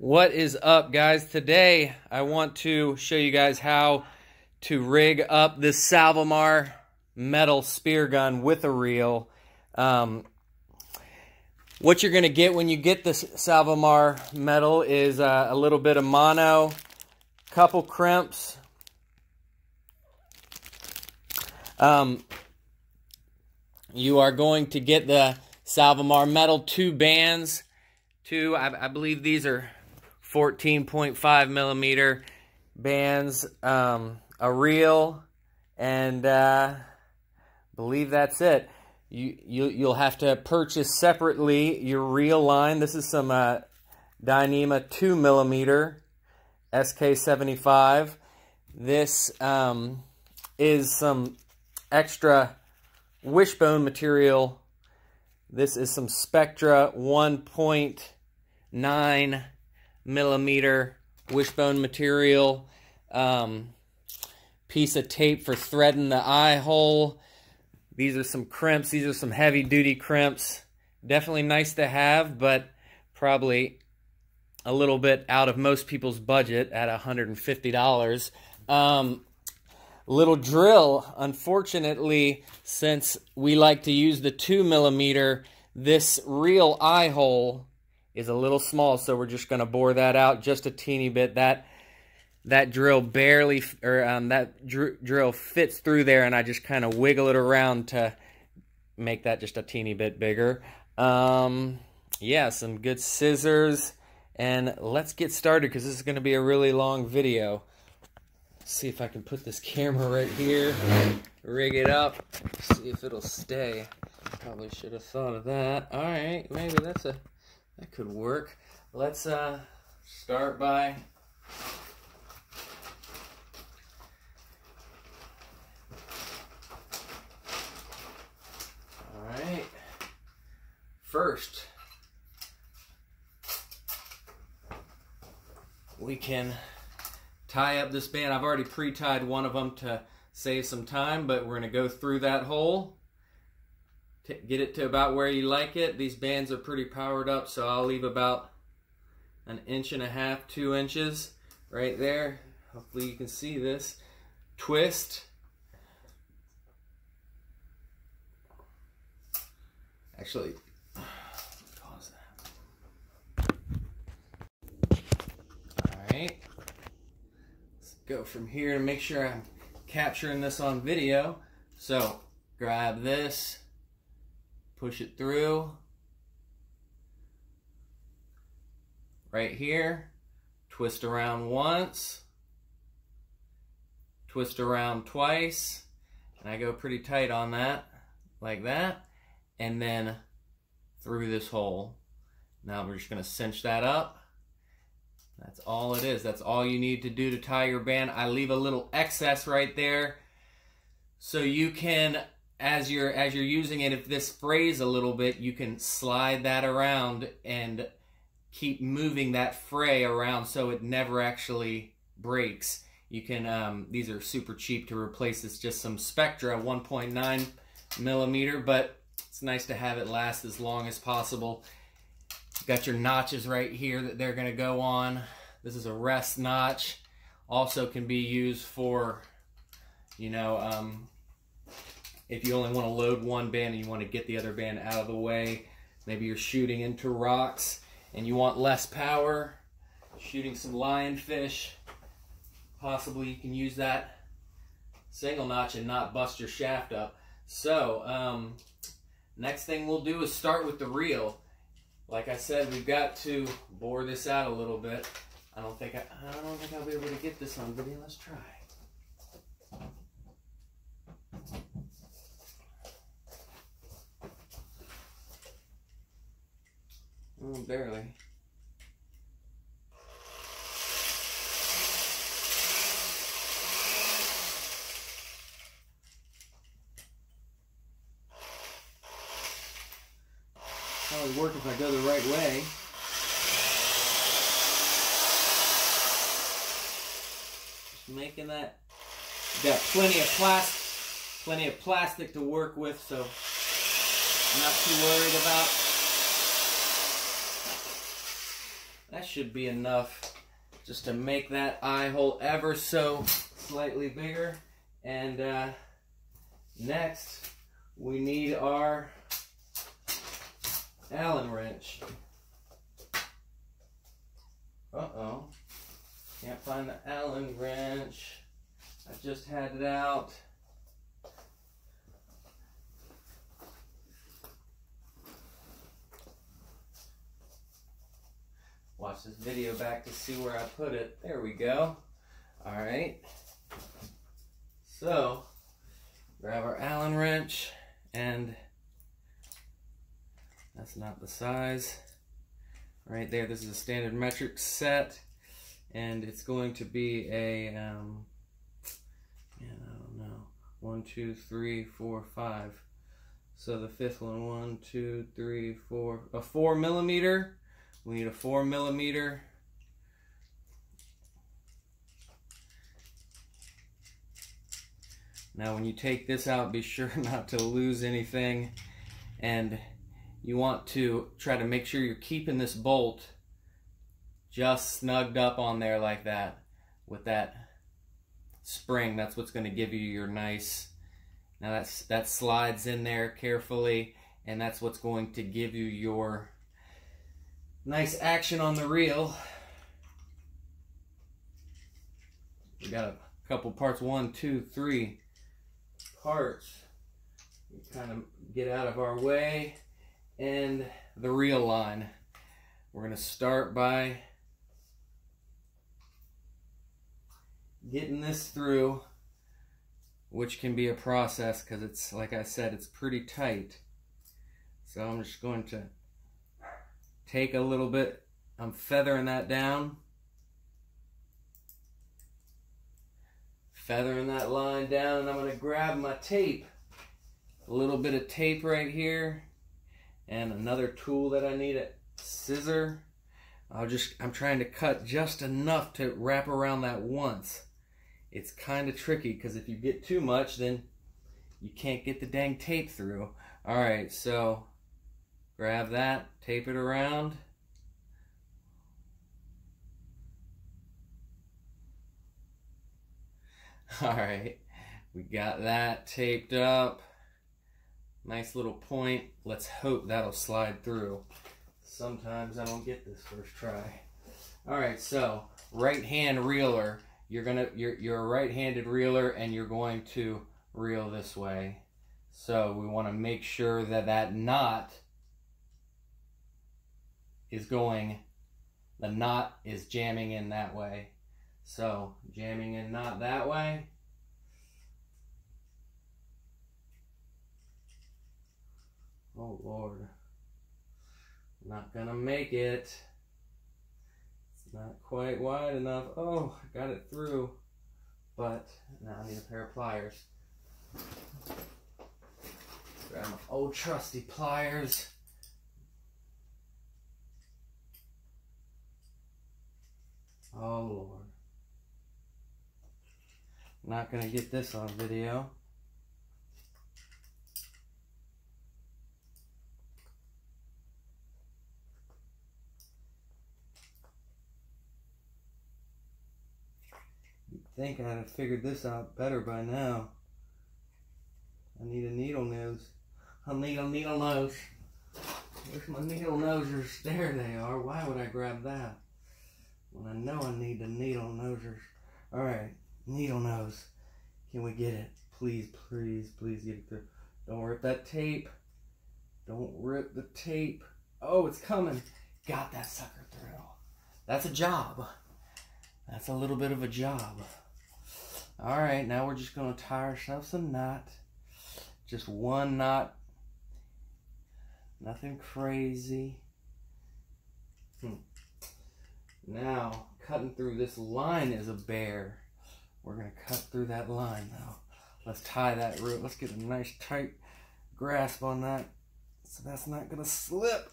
What is up guys? Today I want to show you guys how to rig up this Salvimar metal spear gun with a reel. Um, what you're going to get when you get this Salvimar metal is uh, a little bit of mono, couple crimps, um, you are going to get the Salvimar metal two bands. Two, I, I believe these are 14.5 millimeter bands, um, a reel, and uh, believe that's it. You, you, you'll have to purchase separately your reel line. This is some uh, Dyneema 2 millimeter SK75. This um, is some extra wishbone material. This is some Spectra 1.9 millimeter wishbone material. Um, piece of tape for threading the eye hole. These are some crimps. These are some heavy duty crimps. Definitely nice to have, but probably a little bit out of most people's budget at $150. Um, little drill, unfortunately, since we like to use the two millimeter, this reel eye hole is a little small, so we're just going to bore that out just a teeny bit. That that drill barely, or um, that dr drill fits through there, and I just kind of wiggle it around to make that just a teeny bit bigger. Um, yeah, some good scissors, and let's get started because this is going to be a really long video. Let's see if I can put this camera right here, rig it up, see if it'll stay. Probably should have thought of that. All right, maybe that's a that could work. Let's uh, start by All right. First, we can tie up this band. I've already pre-tied one of them to save some time, but we're going to go through that hole get it to about where you like it. These bands are pretty powered up, so I'll leave about an inch and a half, two inches right there. Hopefully you can see this. Twist. Actually, pause that. All right. Let's go from here and make sure I'm capturing this on video. So grab this push it through. Right here. Twist around once. Twist around twice. And I go pretty tight on that like that. And then through this hole. Now we're just going to cinch that up. That's all it is. That's all you need to do to tie your band. I leave a little excess right there. So you can as you're as you're using it, if this frays a little bit, you can slide that around and keep moving that fray around so it never actually breaks. You can um, these are super cheap to replace. It's just some Spectra 1.9 millimeter, but it's nice to have it last as long as possible. got your notches right here that they're going to go on. This is a rest notch. Also can be used for, you know, um, if you only want to load one band and you want to get the other band out of the way, maybe you're shooting into rocks and you want less power, shooting some lionfish, possibly you can use that single notch and not bust your shaft up. So, um, next thing we'll do is start with the reel. Like I said, we've got to bore this out a little bit. I don't think I, I don't think I'll be able to get this on video. Let's try. Oh, barely. Probably work if I go the right way. Just making that. Got plenty of plastic, plenty of plastic to work with, so I'm not too worried about that should be enough just to make that eye hole ever so slightly bigger. And uh, next, we need our Allen wrench. Uh-oh. Can't find the Allen wrench. I just had it out. Watch this video back to see where I put it. There we go. All right. So, grab our Allen wrench and that's not the size. Right there, this is a standard metric set and it's going to be a, um, man, I don't know, one, two, three, four, five. So the fifth one, one, two, three, four, a four millimeter. We need a four millimeter. Now when you take this out, be sure not to lose anything. And you want to try to make sure you're keeping this bolt just snugged up on there like that with that spring. That's what's going to give you your nice, now that's, that slides in there carefully and that's what's going to give you your nice action on the reel. We got a couple parts, one, two, three parts. kind of get out of our way and the reel line. We're going to start by getting this through, which can be a process because it's, like I said, it's pretty tight. So I'm just going to take a little bit, I'm feathering that down. Feathering that line down and I'm going to grab my tape. A little bit of tape right here and another tool that I need, a scissor. I'll just, I'm trying to cut just enough to wrap around that once it's kind of tricky because if you get too much, then you can't get the dang tape through. All right, so grab that, tape it around. All right, we got that taped up. Nice little point. Let's hope that'll slide through. Sometimes I don't get this first try. All right, so right hand reeler you're gonna you're you're a right-handed reeler and you're going to reel this way. So we want to make sure that that knot is going, the knot is jamming in that way. So jamming in knot that way. Oh Lord, not gonna make it. It's not quite wide enough. Oh, I got it through. But now I need a pair of pliers. Grab my old trusty pliers. Oh Lord. Not gonna get this on video. You'd think I'd have figured this out better by now. I need a needle nose. I need a needle nose. Where's my needle nosers? There they are. Why would I grab that? I know I need the needle nosers. Alright, needle nose. Can we get it? Please, please, please get it through. Don't rip that tape. Don't rip the tape. Oh, it's coming. Got that sucker through. That's a job. That's a little bit of a job. All right, now we're just to tie ourselves a knot. Just one knot. Nothing crazy. Hmm. Now, cutting through this line is a bear. We're to cut through that line now. Let's tie that root. Let's get a nice tight grasp on that so that's not to slip.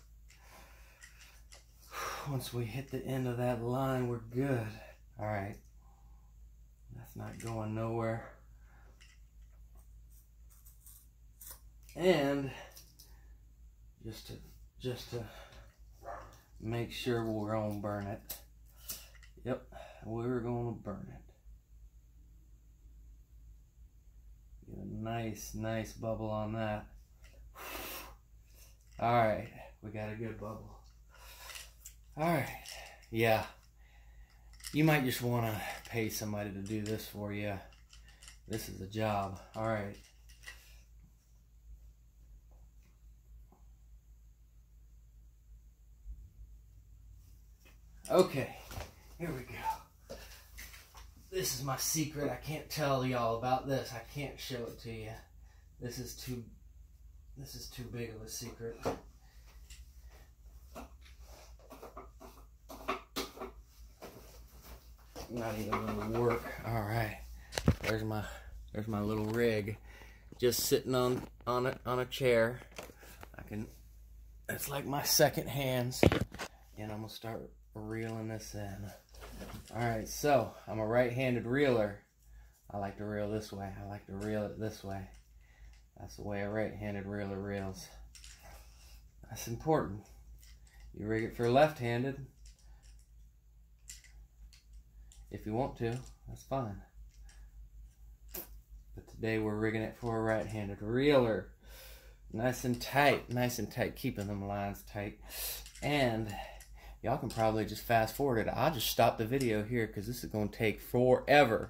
Once we hit the end of that line, we're good. All right. That's not going nowhere. And just to just to make sure we're gonna burn it. Yep, we're gonna burn it. Get a nice, nice bubble on that. All right, we got a good bubble. All right, yeah. You might just want to pay somebody to do this for you. This is a job. All right. Okay, here we go. This is my secret. I can't tell y'all about this. I can't show it to you. This is too this is too big of a secret. Not even gonna work. All right. There's my there's my little rig. Just sitting on on a on a chair. I can it's like my second hands. And I'm gonna start reeling this in. Alright, so I'm a right-handed reeler. I like to reel this way. I like to reel it this way. That's the way a right-handed reeler reels. That's important. You rig it for left-handed. If you want to, that's fine. But today we're rigging it for a right-handed reeler. Nice and tight, nice and tight, keeping them lines tight. And y'all can probably just fast forward it. I'll just stop the video here because this is going to take forever.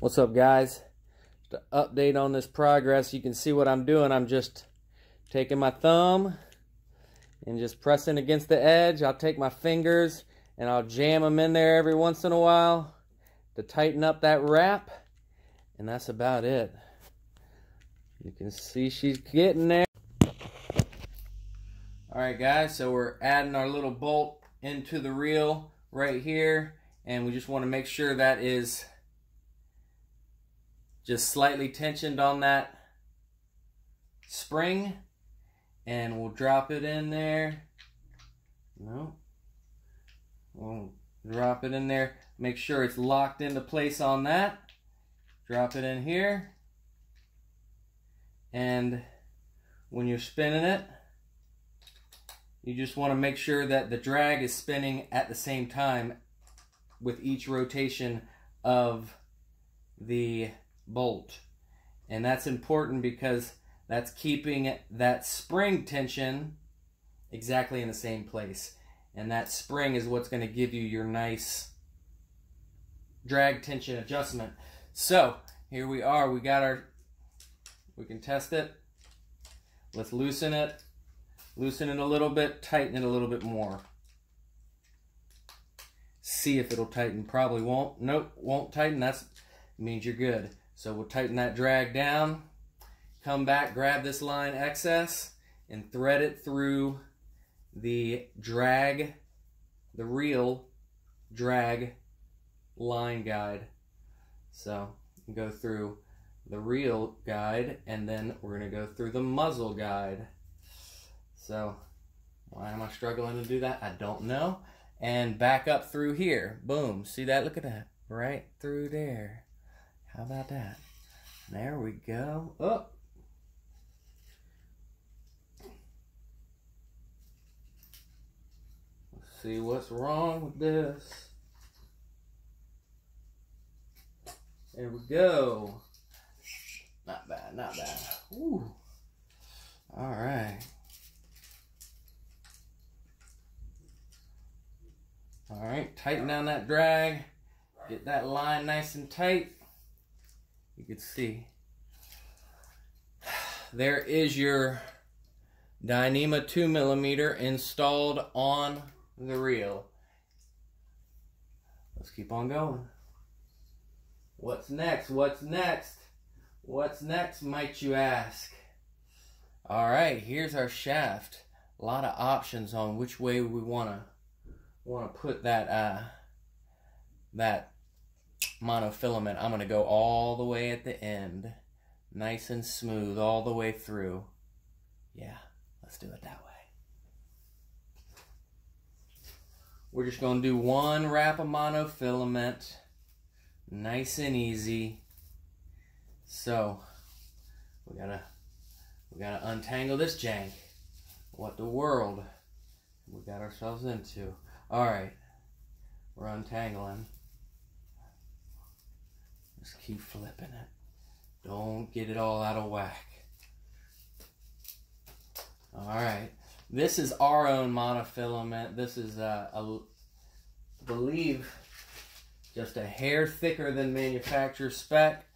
What's up, guys? Just an update on this progress. You can see what I'm doing. I'm just taking my thumb and just pressing against the edge. I'll take my fingers and I'll jam them in there every once in a while to tighten up that wrap. And that's about it. You can see she's getting there. All right, guys, so we're adding our little bolt into the reel right here. And we just want to make sure that is just slightly tensioned on that spring. And we'll drop it in there. No. We'll drop it in there. Make sure it's locked into place on that. Drop it in here. And when you're spinning it, you just want to make sure that the drag is spinning at the same time with each rotation of the bolt. And that's important because that's keeping that spring tension exactly in the same place. And that spring is what's going to give you your nice drag tension adjustment. So, here we are. We got our, we can test it. Let's loosen it. Loosen it a little bit, tighten it a little bit more. See if it'll tighten. Probably won't. Nope, won't tighten. That means you're good. So we'll tighten that drag down. Come back, grab this line excess, and thread it through the drag, the reel drag line guide. So go through the reel guide, and then we're going to go through the muzzle guide. So why am I struggling to do that? I don't know. And back up through here. Boom. See that? Look at that. Right through there. How about that? There we go. Up. Oh. Let's see what's wrong with this. There we go. Not bad, not bad. Ooh. All right, tighten down that drag. Get that line nice and tight. You can see. There is your Dyneema 2 millimeter installed on the reel. Let's keep on going. What's next? What's next? What's next, might you ask? All right, here's our shaft. A lot of options on which way we want to want to put that uh, that monofilament, I'm going to go all the way at the end. Nice and smooth all the way through. Yeah, let's do it that way. We're just going to do one wrap of monofilament. Nice and easy. So, we gotta we gotta untangle this jank. what the world we got ourselves into. All right, we're untangling. Just keep flipping it. Don't get it all out of whack. All right, this is our own monofilament. This is, a, believe, just a hair thicker than manufacturer spec.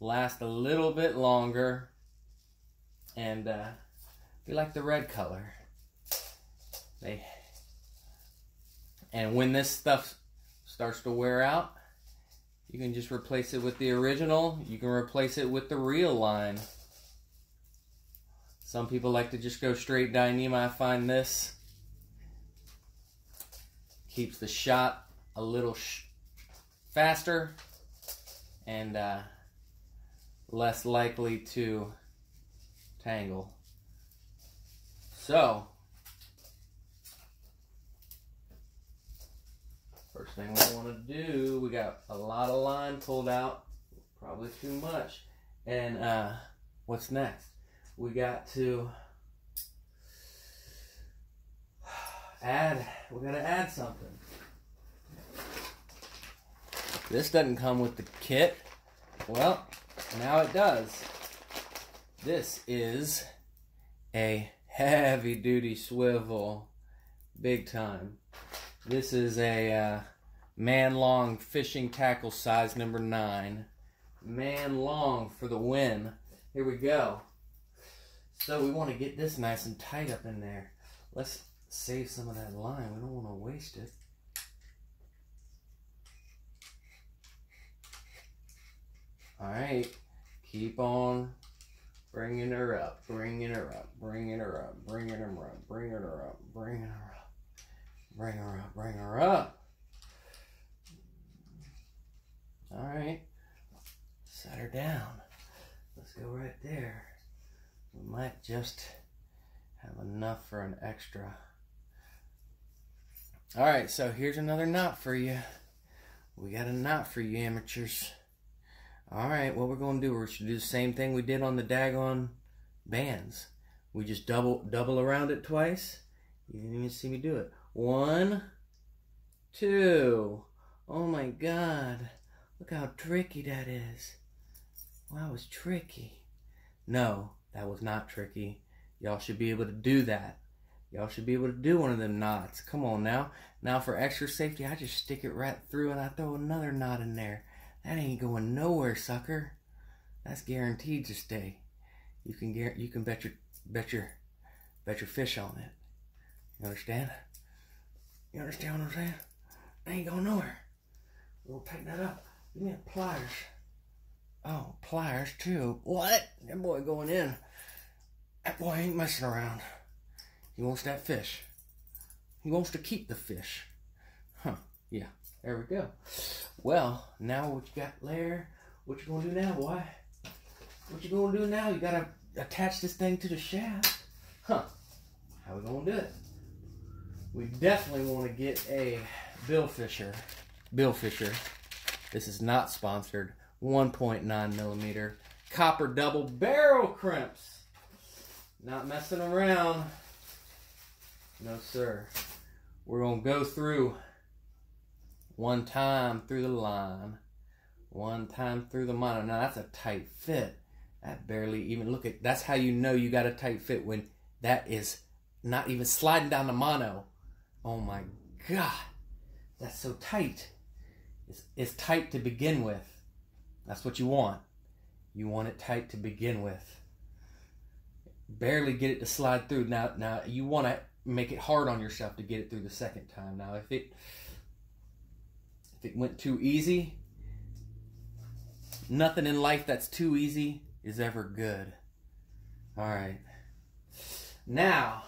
Last a little bit longer. And uh, we like the red color. They and when this stuff starts to wear out, you can just replace it with the original. You can replace it with the reel line. Some people like to just go straight Dyneema. I find this keeps the shot a little faster and uh, less likely to tangle. So, thing we want to do, we got a lot of line pulled out, probably too much. And uh, what's next? We got to add, we're going to add something. This doesn't come with the kit. Well, now it does. This is a heavy duty swivel, big time. This is a uh, man long fishing tackle size number nine. Man long for the win. Here we go. So we want to get this nice and tight up in there. Let's save some of that line. We don't want to waste it. All right, keep on Bringing her up, bringing her up, bringing her up, bringing her up, bringing her up, bringing her up, bring her up, bring her up. All right, set her down. Let's go right there. We might just have enough for an extra. All right, so here's another knot for you. We got a knot for you amateurs. All right, what we're going to do, we're going to do the same thing we did on the Dagon bands. We just double double around it twice. You didn't even see me do it. One, two. Oh my God. Look how tricky that is. Well, that was tricky. No, that was not tricky. Y'all should be able to do that. Y'all should be able to do one of them knots. Come on now. Now for extra safety, I just stick it right through and I throw another knot in there. That ain't going nowhere, sucker. That's guaranteed to stay. You can you can bet your bet your bet your fish on it. You understand? You understand what I'm saying? I ain't going nowhere. We'll tighten that up. Pliers. Oh, pliers too. What? That boy going in. That boy ain't messing around. He wants that fish. He wants to keep the fish. Huh. Yeah. There we go. Well, now what you got there? What you gonna do now, boy? What you gonna do now? You gotta attach this thing to the shaft. Huh. How we gonna do it? We definitely want to get a Billfisher. Bill Fisher. This is not sponsored. 1.9 millimeter copper double barrel crimps. Not messing around. No, sir. We're going to go through one time through the line, one time through the mono. Now that's a tight fit. That barely even look at. That's how you know you got a tight fit when that is not even sliding down the mono. Oh my god, that's so tight. It's, it's tight to begin with. That's what you want. You want it tight to begin with. Barely get it to slide through. Now, now you want to make it hard on yourself to get it through the second time. Now, if it if it went too easy, nothing in life that's too easy is ever good. All right. Now,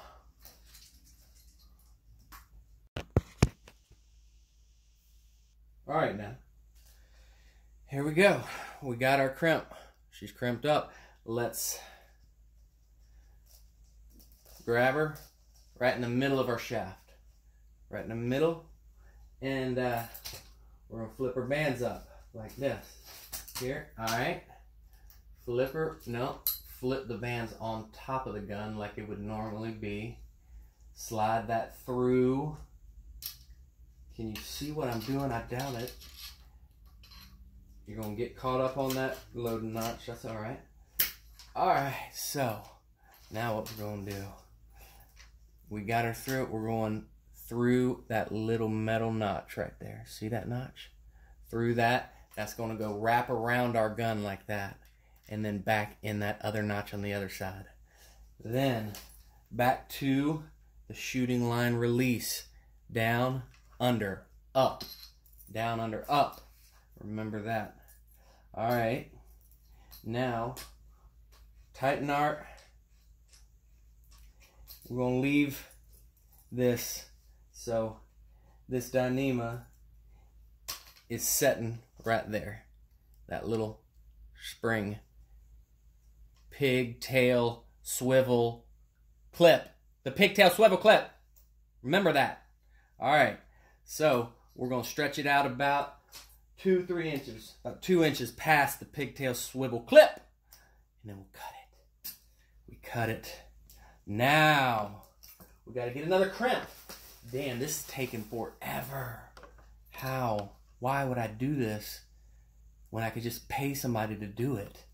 all right, now, here we go. We got our crimp. She's crimped up. Let's grab her right in the middle of our shaft. Right in the middle. And uh, we're gonna flip our bands up like this. Here, all right. Flip her, no, flip the bands on top of the gun like it would normally be. slide that through. Can you see what I'm doing? I doubt it. You're going to get caught up on that loading notch. That's all right. All right, so now what we're going to do. We got her through. We're going through that little metal notch right there. See that notch? Through that. That's going to go wrap around our gun like that. And then back in that other notch on the other side. Then back to the shooting line release. Down, under, up. Down, under, up. Remember that. All right. Now, tighten our... We're going to leave this. So, this Dyneema is setting right there. That little spring. Pigtail swivel clip. The pigtail swivel clip. Remember that. All right. So, we're going to stretch it out about two, three inches, about two inches past the pigtail swivel clip. And then we'll cut it. We cut it. Now, we got to get another crimp. Damn, this is taking forever. How? Why would I do this when I could just pay somebody to do it?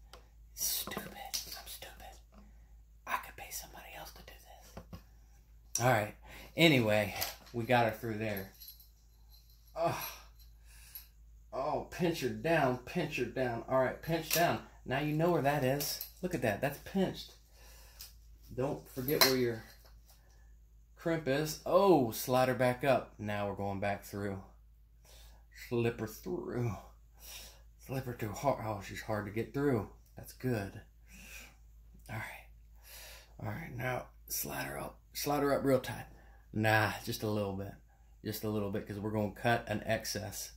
Stupid. I'm stupid. I could pay somebody else to do this. All right. Anyway, we got her through there. Oh. Oh, pinch her down, pinch her down. All right, pinch down. Now you know where that is. Look at that. That's pinched. Don't forget where your crimp is. Oh, slide her back up. Now we're going back through. Slip her through. Slip her too hard. Oh, she's hard to get through. That's good. All right. All right, now slide her up. Slide her up real tight. Nah, just a little bit. Just a little bit because we're going to cut an excess.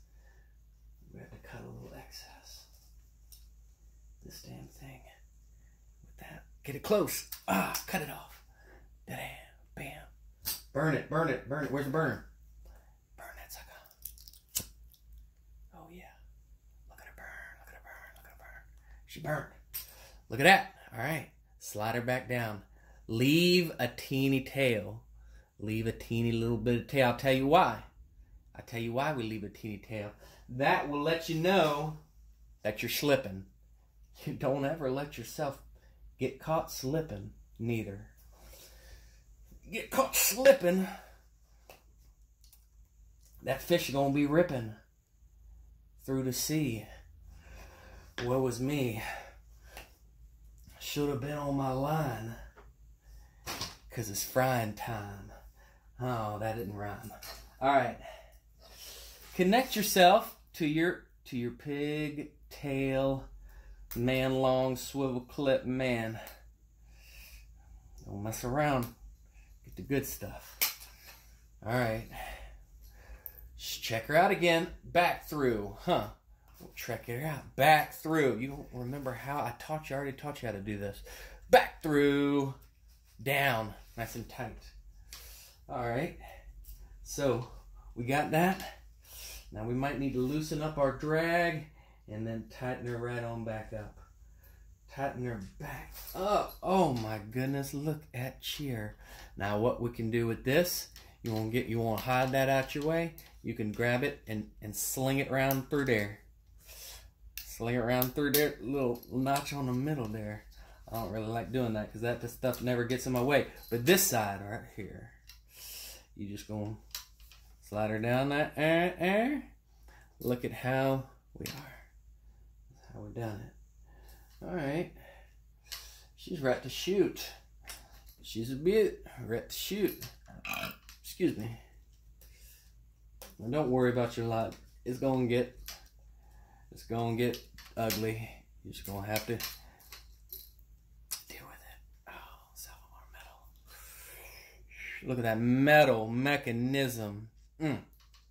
We have to cut a little excess. This damn thing. With that. Get it close. Ah, cut it off. Bam, bam. Burn it, burn it, burn it. Where's the burner? Burn that sucker. Oh yeah. Look at her burn, look at burn, look at burn. She burned. Look at that. All right. Slide her back down. Leave a teeny tail. Leave a teeny little bit of tail. I'll tell you why. I'll tell you why we leave a teeny tail that will let you know that you're slipping. You don't ever let yourself get caught slipping, neither. get caught slipping, that fish is going to be ripping through the sea. Woe was me. Should have been on my line. Because it's frying time. Oh, that didn't rhyme. All right. Connect yourself to your to your pigtail man long swivel clip man. Don't mess around. Get the good stuff. All right. Just check her out again. Back through, huh? We'll check her out. Back through. You don't remember how I taught you. I already taught you how to do this. Back through. Down. Nice and tight. All right. So we got that. Now we might need to loosen up our drag and then tighten her right on back up. Tighten her back up. Oh my goodness, look at cheer. Now what we can do with this, you want to get you want to hide that out your way, you can grab it and, and sling it around through there. Sling it around through there, little notch on the middle there. I don't really like doing that because that stuff never gets in my way. But this side right here, you just gonna Slide her down that air, air. Look at how we are. That's how we done it. All right. She's right to shoot. She's a bit right to shoot. Excuse me. Now don't worry about your lot. It's gonna get it's gonna get ugly. You're just gonna have to deal with it. Oh, Salvimar metal. Look at that metal mechanism. Mm.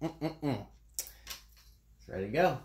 Mm, mm, mm. It's ready to go.